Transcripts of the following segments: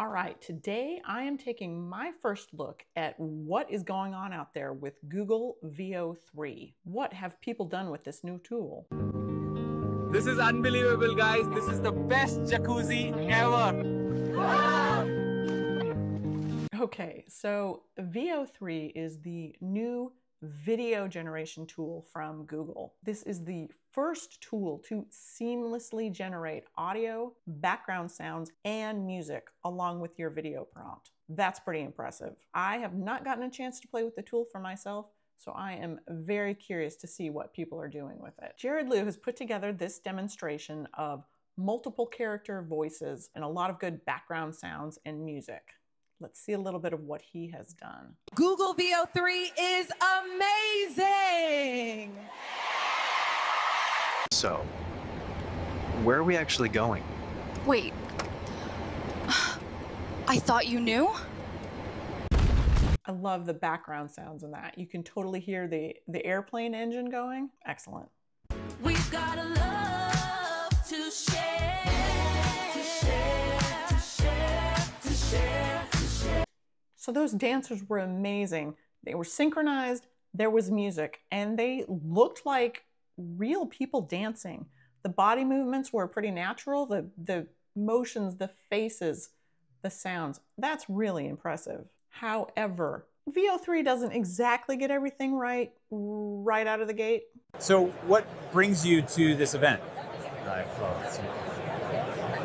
All right, today I am taking my first look at what is going on out there with Google Veo 3. What have people done with this new tool? This is unbelievable, guys. This is the best jacuzzi ever. Okay, so Veo 3 is the new video generation tool from Google. This is the first tool to seamlessly generate audio, background sounds, and music along with your video prompt. That's pretty impressive. I have not gotten a chance to play with the tool for myself, so I am very curious to see what people are doing with it. Jerrod Lew has put together this demonstration of multiple character voices and a lot of good background sounds and music. Let's see a little bit of what he has done. Google Veo 3 is amazing. So, where are we actually going? Wait. I thought you knew? I love the background sounds in that. You can totally hear the, the airplane engine going. Excellent. We've got a love to share. To share, to share, to share, to share. So those dancers were amazing. They were synchronized, there was music, and they looked like real people dancing. The body movements were pretty natural, the, the motions, the faces, the sounds. That's really impressive. However, Veo 3 doesn't exactly get everything right right out of the gate. So, what brings you to this event?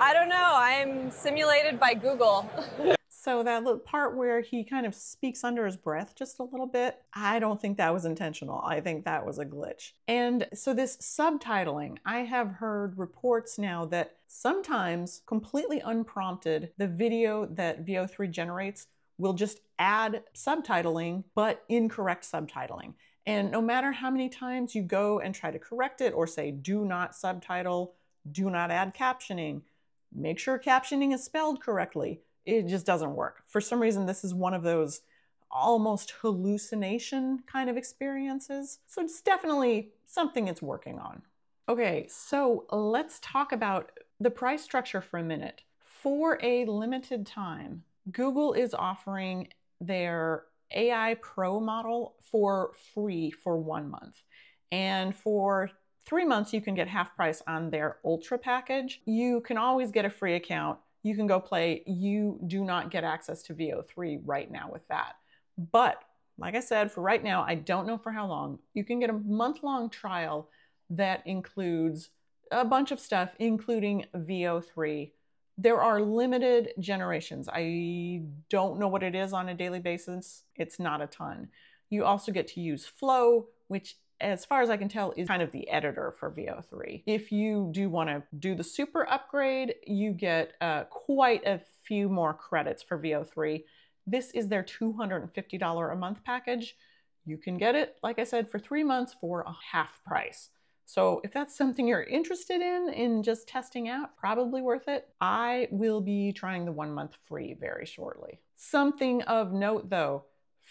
I don't know. I'm simulated by Google. So that little part where he kind of speaks under his breath just a little bit, I don't think that was intentional. I think that was a glitch. And so this subtitling, I have heard reports now that sometimes completely unprompted, the video that Veo 3 generates will just add subtitling, but incorrect subtitling. And no matter how many times you go and try to correct it or say, do not subtitle, do not add captioning, make sure captioning is spelled correctly it just doesn't work. For some reason, this is one of those almost hallucination kind of experiences. So it's definitely something it's working on. Okay, so let's talk about the price structure for a minute. For a limited time, Google is offering their AI Pro model for free for one month. And for three months, you can get half price on their Ultra package. You can always get a free account you can go play. You do not get access to Veo 3 right now with that. But like I said, for right now, I don't know for how long, you can get a month long trial that includes a bunch of stuff, including Veo 3. There are limited generations. I don't know what it is on a daily basis. It's not a ton. You also get to use Flow, which as far as I can tell, is kind of the editor for Veo 3. If you do want to do the super upgrade, you get uh, quite a few more credits for Veo 3. This is their $250 a month package. You can get it, like I said, for three months for a half price. So if that's something you're interested in, in just testing out, probably worth it. I will be trying the one month free very shortly. Something of note though,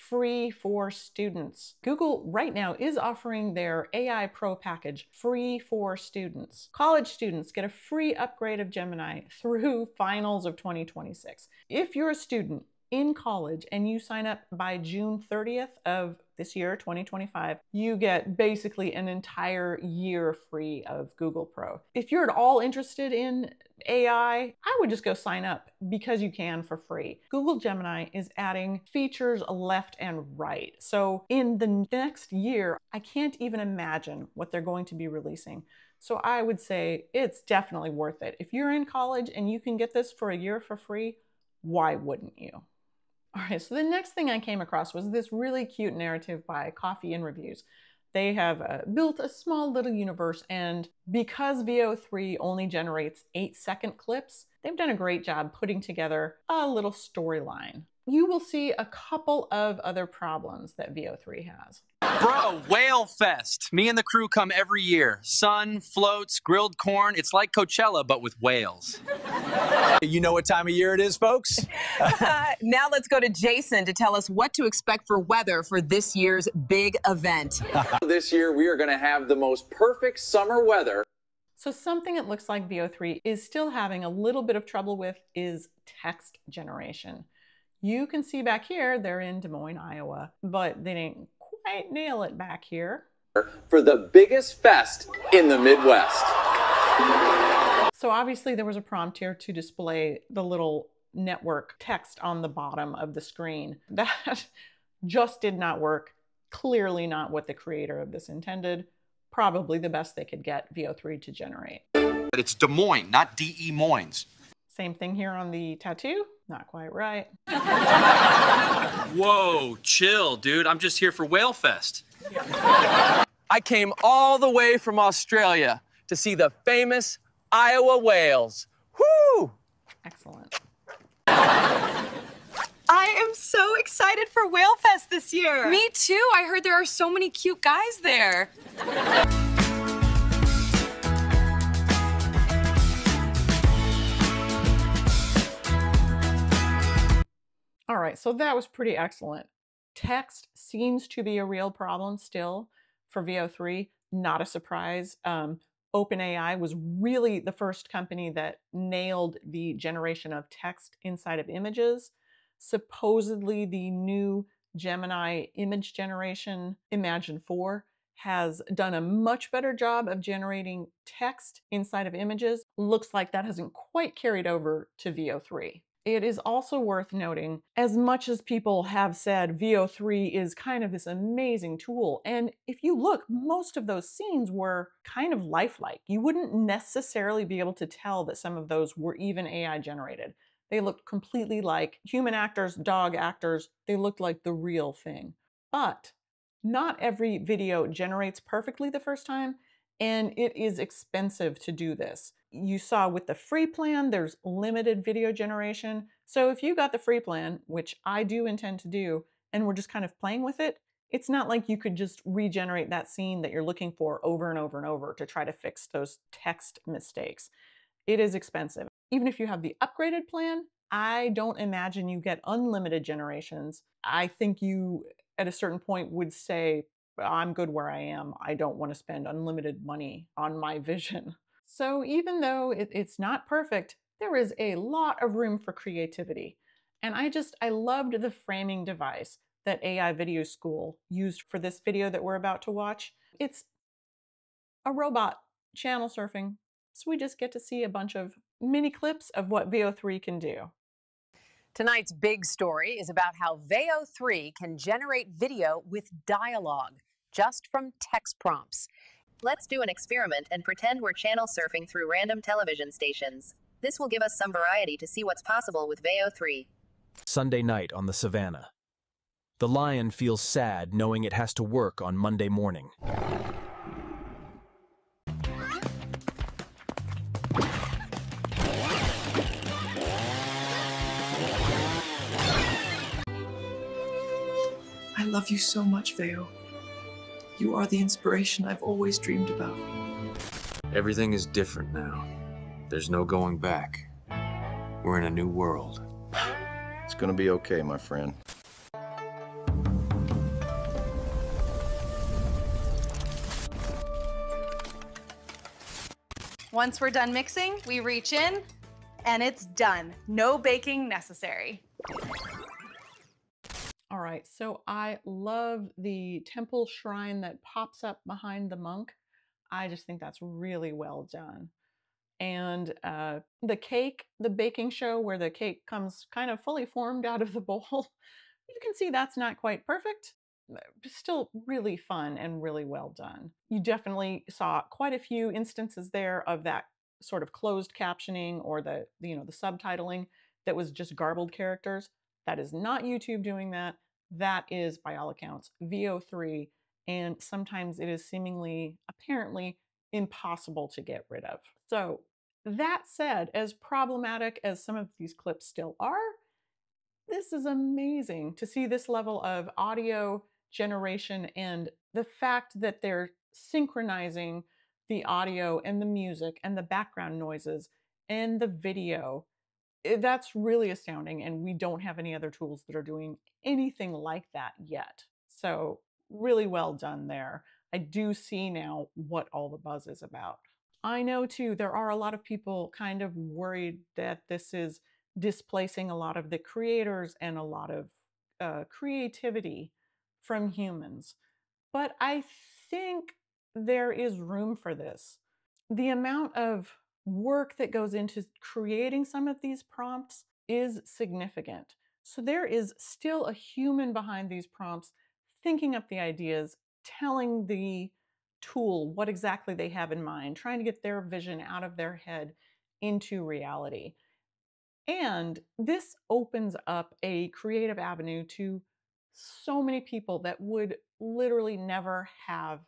free for students. Google right now is offering their AI Pro package free for students. College students get a free upgrade of Gemini through finals of 2026. If you're a student in college and you sign up by June 30th of this year, 2025, you get basically an entire year free of Google Pro. If you're at all interested in AI, I would just go sign up because you can for free. Google Gemini is adding features left and right. So in the next year, I can't even imagine what they're going to be releasing. So I would say it's definitely worth it. If you're in college and you can get this for a year for free, why wouldn't you? All right, so the next thing I came across was this really cute narrative by Coffee and Reviews. They have uh, built a small little universe, and because Veo 3 only generates eight second clips, they've done a great job putting together a little storyline you will see a couple of other problems that Veo 3 has. Bro, Whale Fest. Me and the crew come every year. Sun, floats, grilled corn. It's like Coachella, but with whales. You know what time of year it is, folks? uh, now let's go to Jason to tell us what to expect for weather for this year's big event. this year, we are going to have the most perfect summer weather So something it looks like Veo 3 is still having a little bit of trouble with is text generation. You can see back here, they're in Des Moines, Iowa, but they didn't quite nail it back here. for the biggest fest in the Midwest. So obviously there was a prompt here to display the little network text on the bottom of the screen. That just did not work. Clearly not what the creator of this intended. Probably the best they could get Veo 3 to generate. But it's Des Moines, not D.E. Moines. Same thing here on the tattoo. Not quite right. Whoa, chill, dude. I'm just here for Whale Fest. I came all the way from Australia to see the famous Iowa whales. Whoo! Excellent. I am so excited for Whale Fest this year. Me too. I heard there are so many cute guys there. So that was pretty excellent. Text seems to be a real problem still for Veo 3. Not a surprise. Um, OpenAI was really the first company that nailed the generation of text inside of images. Supposedly, the new Gemini image generation, Imagen 4, has done a much better job of generating text inside of images. Looks like that hasn't quite carried over to Veo 3. It is also worth noting, as much as people have said Veo 3 is kind of this amazing tool, and if you look, most of those scenes were kind of lifelike. You wouldn't necessarily be able to tell that some of those were even AI generated. They looked completely like human actors, dog actors, they looked like the real thing. But not every video generates perfectly the first time, and it is expensive to do this. You saw with the free plan, there's limited video generation. So if you got the free plan, which I do intend to do, and we're just kind of playing with it, it's not like you could just regenerate that scene that you're looking for over and over and over to try to fix those text mistakes. It is expensive. Even if you have the upgraded plan, I don't imagine you get unlimited generations. I think you, at a certain point, would say, I'm good where I am. I don't want to spend unlimited money on my vision. So even though it, it's not perfect, there is a lot of room for creativity. And I just, I loved the framing device that AI Video School used for this video that we're about to watch. It's a robot channel surfing. So we just get to see a bunch of mini clips of what Veo 3 can do. Tonight's big story is about how Veo 3 can generate video with dialogue just from text prompts. Let's do an experiment and pretend we're channel surfing through random television stations. This will give us some variety to see what's possible with Veo 3. Sunday night on the savannah. The lion feels sad knowing it has to work on Monday morning. I love you so much, Veo. You are the inspiration I've always dreamed about. Everything is different now. There's no going back. We're in a new world. It's gonna be okay, my friend. Once we're done mixing, we reach in and it's done. No baking necessary. Right, so I love the temple shrine that pops up behind the monk. I just think that's really well done. And uh, the cake, the baking show where the cake comes kind of fully formed out of the bowl, you can see that's not quite perfect, still really fun and really well done. You definitely saw quite a few instances there of that sort of closed captioning or the you know the subtitling that was just garbled characters. That is not YouTube doing that. That is, by all accounts, Veo 3, and sometimes it is seemingly, apparently, impossible to get rid of. So, that said, as problematic as some of these clips still are, this is amazing to see this level of audio generation and the fact that they're synchronizing the audio and the music and the background noises and the video that's really astounding and we don't have any other tools that are doing anything like that yet so really well done there i do see now what all the buzz is about I know too, there are a lot of people kind of worried that this is displacing a lot of the creators and a lot of uh, creativity from humans. But I think there is room for this. The amount of work that goes into creating some of these prompts is significant. So there is still a human behind these prompts thinking up the ideas, telling the tool what exactly they have in mind, trying to get their vision out of their head into reality. And this opens up a creative avenue to so many people that would literally never have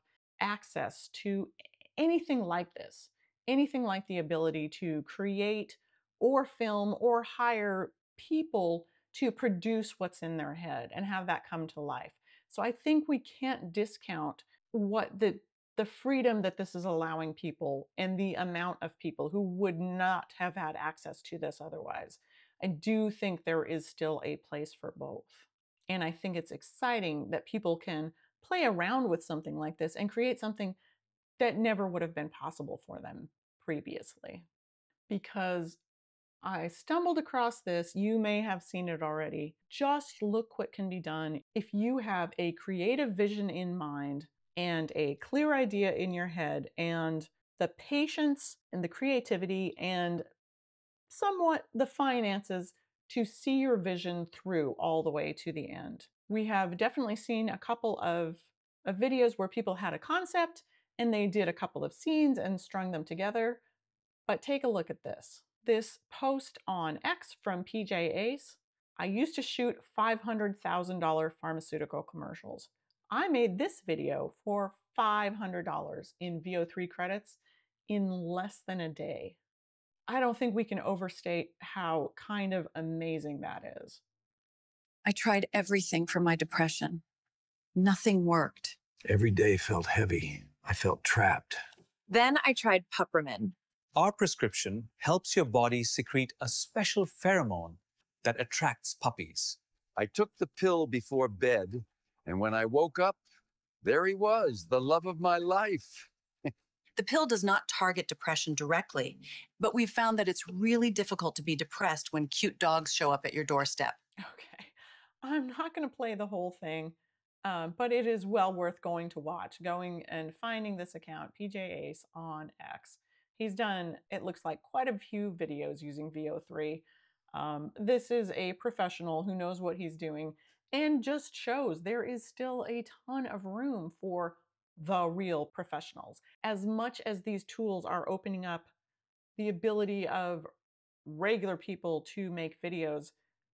access to anything like this, anything like the ability to create or film or hire people to produce what's in their head and have that come to life. So I think we can't discount what the the freedom that this is allowing people and the amount of people who would not have had access to this otherwise. I do think there is still a place for both. And I think it's exciting that people can play around with something like this and create something that never would have been possible for them previously. Because I stumbled across this, you may have seen it already. Just look what can be done if you have a creative vision in mind and a clear idea in your head and the patience and the creativity and somewhat the finances to see your vision through all the way to the end. We have definitely seen a couple of, of videos where people had a concept and they did a couple of scenes and strung them together. But take a look at this. This post on X from PJ Ace. I used to shoot $500,000 pharmaceutical commercials. I made this video for $500 in Veo 3 credits in less than a day. I don't think we can overstate how kind of amazing that is. I tried everything for my depression. Nothing worked. Every day felt heavy. I felt trapped. Then I tried Puppermin. Our prescription helps your body secrete a special pheromone that attracts puppies. I took the pill before bed, and when I woke up, there he was, the love of my life. The pill does not target depression directly, but we've found that it's really difficult to be depressed when cute dogs show up at your doorstep. Okay. I'm not going to play the whole thing, um, but it is well worth going to watch. Going and finding this account, PJ Ace on X. He's done, it looks like, quite a few videos using Veo 3. Um, this is a professional who knows what he's doing and just shows there is still a ton of room for the real professionals. As much as these tools are opening up the ability of regular people to make videos,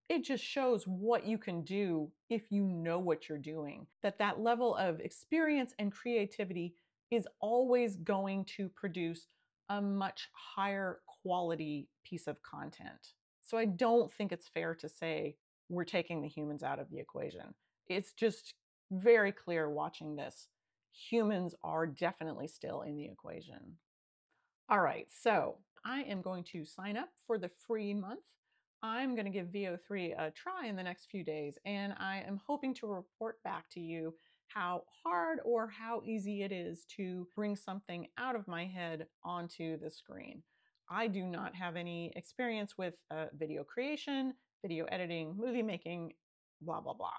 it just shows what you can do if you know what you're doing. That that level of experience and creativity is always going to produce a much higher quality piece of content. So I don't think it's fair to say we're taking the humans out of the equation. It's just very clear watching this. Humans are definitely still in the equation. All right, so I am going to sign up for the free month. I'm going to give Veo 3 a try in the next few days, and I am hoping to report back to you how hard or how easy it is to bring something out of my head onto the screen. I do not have any experience with uh, video creation, video editing, movie making, blah, blah, blah.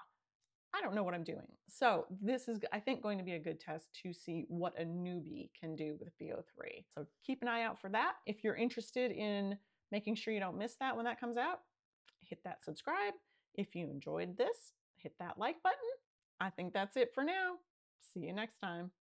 I don't know what I'm doing. So this is, I think, going to be a good test to see what a newbie can do with Veo 3. So keep an eye out for that. If you're interested in making sure you don't miss that when that comes out, hit that subscribe. If you enjoyed this, hit that like button. I think that's it for now. See you next time.